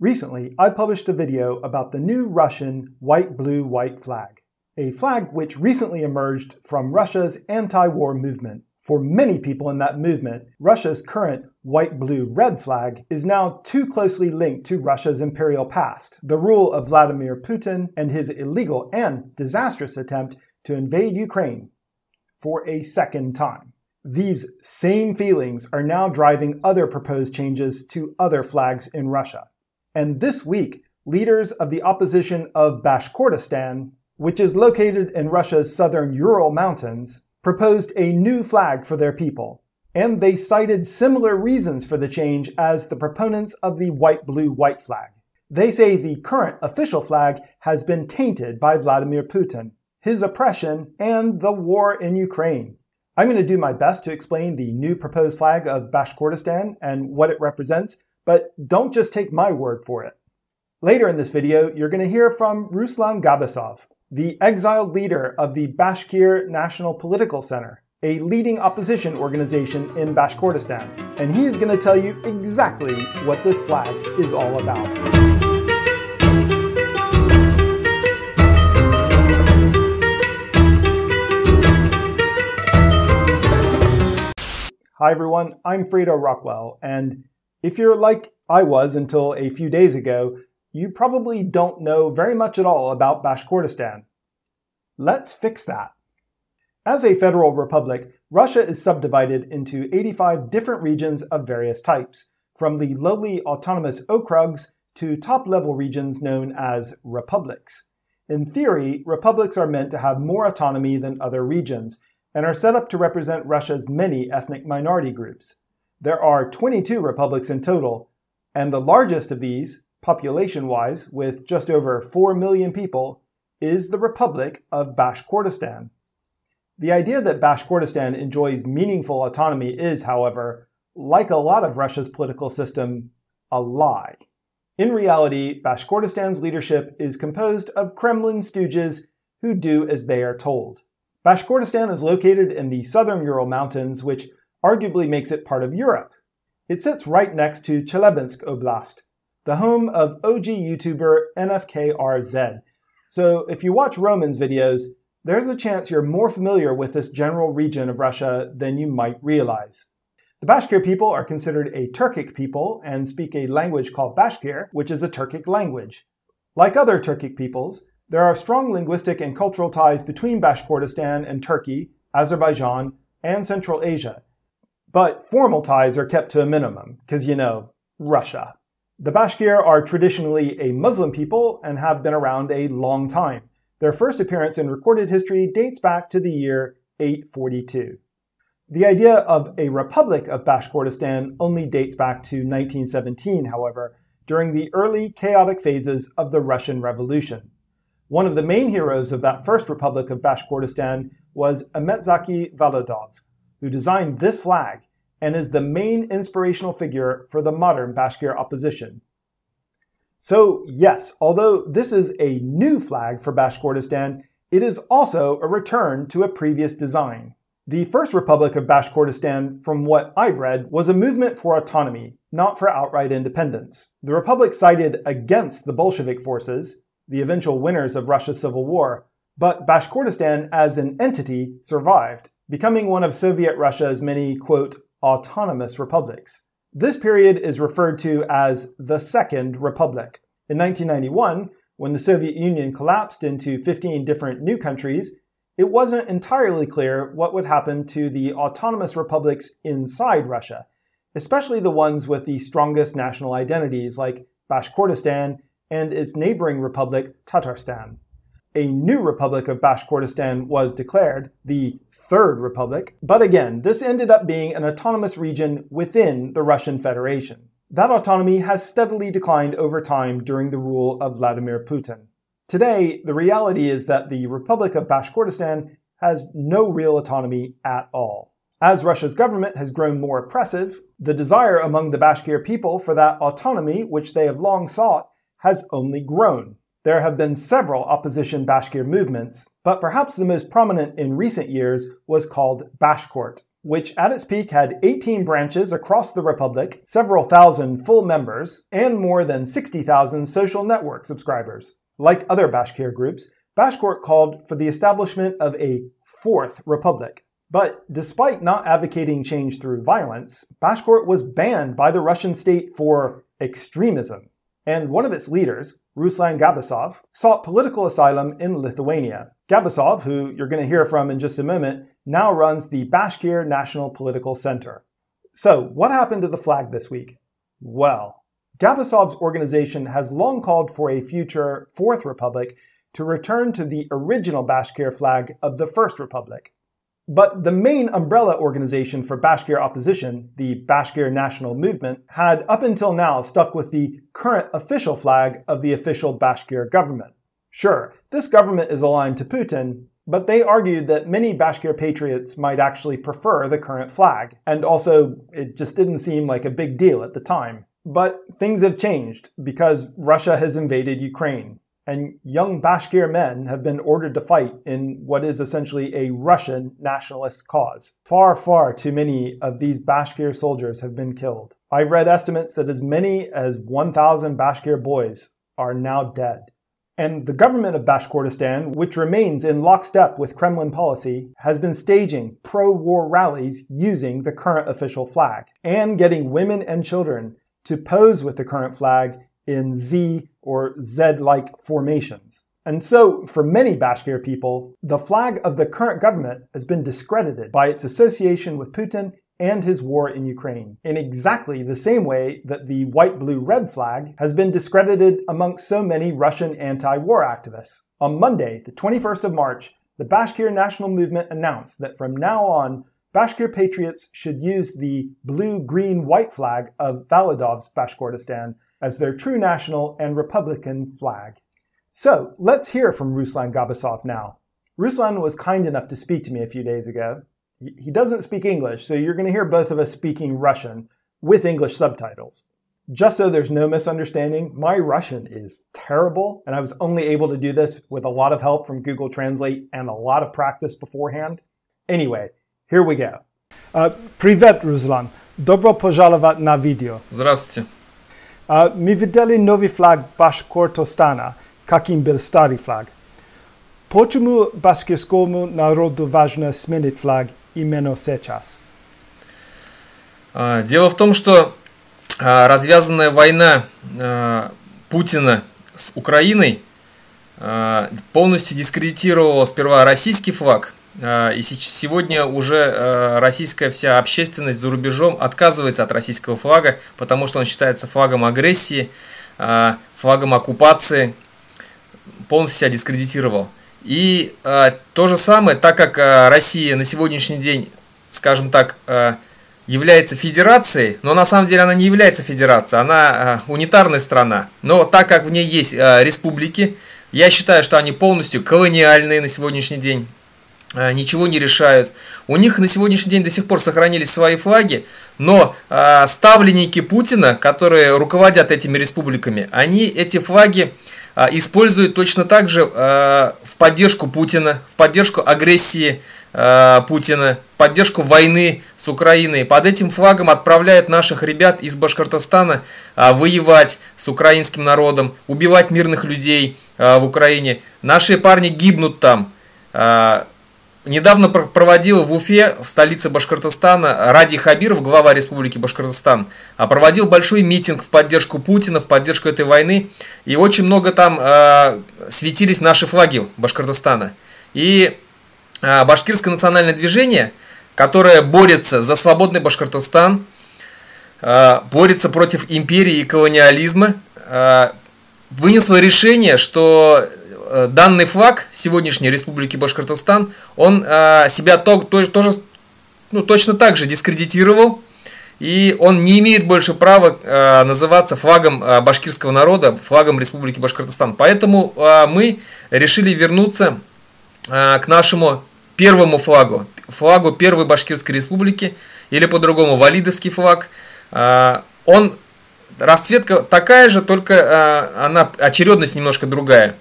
Recently, I published a video about the new Russian white-blue-white flag, a flag which recently emerged from Russia's anti-war movement. For many people in that movement, Russia's current white-blue-red flag is now too closely linked to Russia's imperial past, the rule of Vladimir Putin and his illegal and disastrous attempt to invade Ukraine for a second time. These same feelings are now driving other proposed changes to other flags in Russia. And this week, leaders of the opposition of Bashkortostan, which is located in Russia's southern Ural Mountains, proposed a new flag for their people. And they cited similar reasons for the change as the proponents of the white-blue-white flag. They say the current official flag has been tainted by Vladimir Putin, his oppression, and the war in Ukraine. I'm going to do my best to explain the new proposed flag of Bashkortostan and what it represents but don't just take my word for it. Later in this video, you're going to hear from Ruslan Gabbasov, the exiled leader of the Bashkir National Political Center, a leading opposition organization in Bashkortostan, and he is going to tell you exactly what this flag is all about. Hi everyone, I'm Fredo Rockwell, and if you're like I was until a few days ago, you probably don't know very much at all about Bashkortostan. Let's fix that. As a federal republic, Russia is subdivided into 85 different regions of various types, from the lowly autonomous okrugs to top-level regions known as republics. In theory, republics are meant to have more autonomy than other regions, and are set up to represent Russia's many ethnic minority groups. There are 22 republics in total, and the largest of these, population-wise, with just over 4 million people, is the Republic of Bashkortostan. The idea that Bashkortostan enjoys meaningful autonomy is, however, like a lot of Russia's political system, a lie. In reality, Bashkortostan's leadership is composed of Kremlin stooges who do as they are told. Bashkortostan is located in the southern Ural Mountains, which arguably makes it part of Europe. It sits right next to Chelyabinsk Oblast, the home of OG YouTuber NFKRZ. So if you watch Roman's videos, there's a chance you're more familiar with this general region of Russia than you might realize. The Bashkir people are considered a Turkic people and speak a language called Bashkir, which is a Turkic language. Like other Turkic peoples, there are strong linguistic and cultural ties between Bashkortostan and Turkey, Azerbaijan, and Central Asia, but formal ties are kept to a minimum, because you know, Russia. The Bashkir are traditionally a Muslim people and have been around a long time. Their first appearance in recorded history dates back to the year 842. The idea of a Republic of Bashkortostan only dates back to 1917, however, during the early chaotic phases of the Russian Revolution. One of the main heroes of that first Republic of Bashkortostan was Akhmetzaki Validov, who designed this flag and is the main inspirational figure for the modern Bashkir opposition. So yes, although this is a new flag for Bashkortostan, it is also a return to a previous design. The First Republic of Bashkortostan, from what I've read, was a movement for autonomy, not for outright independence. The Republic sided against the Bolshevik forces, the eventual winners of Russia's civil war, but Bashkortostan as an entity survived becoming one of Soviet Russia's many, quote, autonomous republics. This period is referred to as the Second Republic. In 1991, when the Soviet Union collapsed into 15 different new countries, it wasn't entirely clear what would happen to the autonomous republics inside Russia, especially the ones with the strongest national identities like Bashkortostan and its neighboring republic, Tatarstan a new Republic of Bashkortostan was declared, the Third Republic, but again, this ended up being an autonomous region within the Russian Federation. That autonomy has steadily declined over time during the rule of Vladimir Putin. Today, the reality is that the Republic of Bashkortostan has no real autonomy at all. As Russia's government has grown more oppressive, the desire among the Bashkir people for that autonomy, which they have long sought, has only grown. There have been several opposition Bashkir movements, but perhaps the most prominent in recent years was called Bashkort. which at its peak had 18 branches across the Republic, several thousand full members, and more than 60,000 social network subscribers. Like other Bashkir groups, Bashkort called for the establishment of a fourth republic. But despite not advocating change through violence, Bashkort was banned by the Russian state for extremism. And one of its leaders, Ruslan Gabbasov, sought political asylum in Lithuania. Gabbasov, who you're going to hear from in just a moment, now runs the Bashkir National Political Center. So, what happened to the flag this week? Well, Gabbasov's organization has long called for a future Fourth Republic to return to the original Bashkir flag of the First Republic. But the main umbrella organization for Bashkir opposition, the Bashkir National Movement, had up until now stuck with the current official flag of the official Bashkir government. Sure, this government is aligned to Putin, but they argued that many Bashkir patriots might actually prefer the current flag, and also it just didn't seem like a big deal at the time. But things have changed because Russia has invaded Ukraine and young Bashkir men have been ordered to fight in what is essentially a Russian nationalist cause. Far, far too many of these Bashkir soldiers have been killed. I've read estimates that as many as 1,000 Bashkir boys are now dead. And the government of Bashkortostan, which remains in lockstep with Kremlin policy, has been staging pro war rallies using the current official flag and getting women and children to pose with the current flag in Z or Z-like formations. And so, for many Bashkir people, the flag of the current government has been discredited by its association with Putin and his war in Ukraine, in exactly the same way that the white, blue, red flag has been discredited amongst so many Russian anti war activists. On Monday, the 21st of March, the Bashkir National Movement announced that from now on, Bashkir patriots should use the blue, green, white flag of Validov's Bashkortostan as their true national and republican flag. So let's hear from Ruslan Gabbasov now. Ruslan was kind enough to speak to me a few days ago. He doesn't speak English, so you're going to hear both of us speaking Russian with English subtitles. Just so there's no misunderstanding, my Russian is terrible, and I was only able to do this with a lot of help from Google Translate and a lot of practice beforehand. Anyway, here we go. Привет, Ruslan. Добро пожаловать на видео. Здравствуйте. My widzieli nowy flag Bashkortostana, каким был старый флаг. Почему башкирскому народу важно сменить флаг именно сейчас? Дело в том, что развязанная война Путина с Украиной полностью дискредитировала сперва российский флаг – и сегодня уже э, российская вся общественность за рубежом отказывается от российского флага, потому что он считается флагом агрессии, э, флагом оккупации, полностью себя дискредитировал. И то же самое, так как Россия на сегодняшний день, скажем так, является федерацией, но на самом деле она не является федерацией, она унитарная страна. Но так как в ней есть республики, я считаю, что они полностью колониальные на сегодняшний день. Э, ничего не решают. У них на сегодняшний день до сих пор сохранились свои флаги, но э, ставленники Путина, которые руководят этими республиками, они эти флаги э, используют точно так же э, в поддержку Путина, в поддержку агрессии э, Путина, в поддержку войны с Украиной. Под этим флагом отправляют наших ребят из Башкортостана э, воевать с украинским народом, убивать мирных людей э, в Украине. Наши парни гибнут там. Э, Недавно проводил в Уфе, в столице Башкортостана, Ради Хабиров, глава Республики Башкортостан, а проводил большой митинг в поддержку Путина, в поддержку этой войны. И очень много там э, светились наши флаги Башкортостана. И э, Башкирское национальное движение, которое борется за свободный Башкортостан, э, борется против империи и колониализма, э, вынесло решение, что данный флаг сегодняшней Республики Башкортостан, он э, себя то, то, тоже ну, точно так же дискредитировал, и он не имеет больше права э, называться флагом э, башкирского народа, флагом Республики Башкортостан. Поэтому э, мы решили вернуться э, к нашему первому флагу, флагу Первой Башкирской Республики, или по-другому Валидовский флаг. Э, он расцветка такая же, только э, она очередность немножко другая.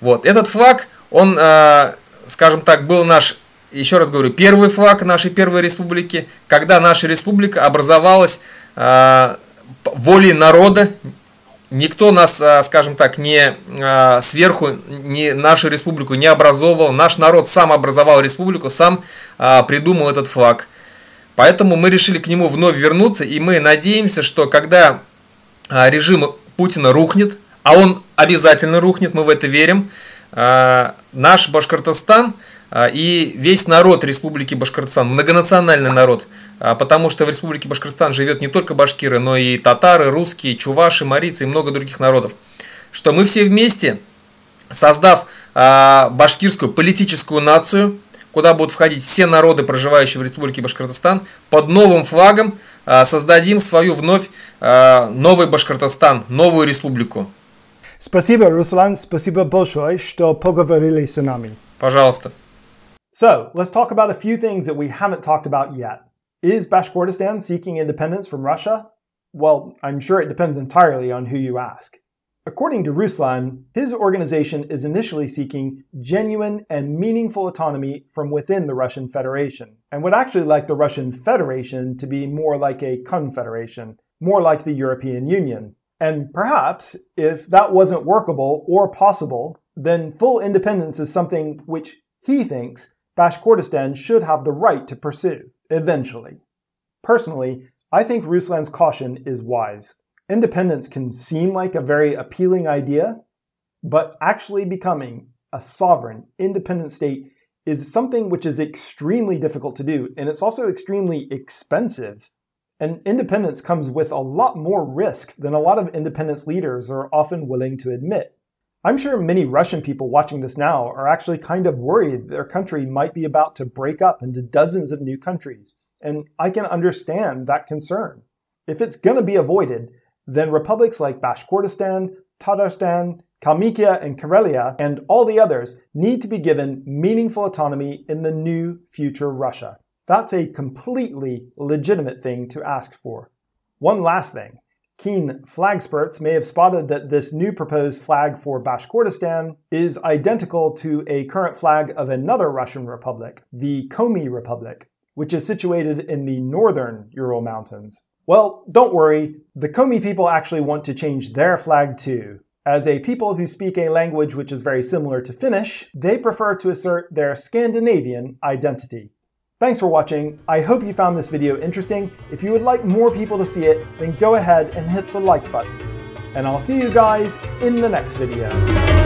Вот. Этот флаг, он, э, скажем так, был наш еще раз говорю, первый флаг нашей первой республики, когда наша республика образовалась э, волей народа, никто нас, э, скажем так, не сверху, не, нашу республику не образовывал, наш народ сам образовал республику, сам придумал этот флаг. Поэтому мы решили к нему вновь вернуться, и мы надеемся, что когда режим Путина рухнет, а он обязательно рухнет, мы в это верим, э, наш Башкортостан – а, и весь народ Республики Башкортостан, многонациональный народ, а, потому что в Республике Башкортостан живет не только башкиры, но и татары, русские, чуваши, марийцы и много других народов, что мы все вместе, создав а, башкирскую политическую нацию, куда будут входить все народы, проживающие в Республике Башкортостан, под новым флагом создадим свою вновь новый Башкортостан, новую республику. Спасибо, Руслан, спасибо большое, что поговорили с нами. Пожалуйста. So let's talk about a few things that we haven't talked about yet. Is Bashkortostan seeking independence from Russia? Well, I'm sure it depends entirely on who you ask. According to Ruslan, his organization is initially seeking genuine and meaningful autonomy from within the Russian Federation, and would actually like the Russian Federation to be more like a confederation, more like the European Union. and perhaps, if that wasn't workable or possible, then full independence is something which he thinks Bashkortostan should have the right to pursue, eventually. Personally, I think Ruslan's caution is wise. Independence can seem like a very appealing idea, but actually becoming a sovereign, independent state is something which is extremely difficult to do, and it's also extremely expensive. And independence comes with a lot more risk than a lot of independence leaders are often willing to admit. I'm sure many Russian people watching this now are actually kind of worried their country might be about to break up into dozens of new countries, and I can understand that concern. If it's going to be avoided, then republics like Bashkortostan, Tatarstan, Kalmykia, and Karelia, and all the others need to be given meaningful autonomy in the new future Russia. That's a completely legitimate thing to ask for. One last thing. Keen flag experts may have spotted that this new proposed flag for Bashkortostan is identical to a current flag of another Russian republic, the Komi Republic, which is situated in the northern Ural Mountains. Well, don't worry, the Komi people actually want to change their flag too. As a people who speak a language which is very similar to Finnish, they prefer to assert their Scandinavian identity. Thanks for watching. I hope you found this video interesting. If you would like more people to see it, then go ahead and hit the like button. And I'll see you guys in the next video.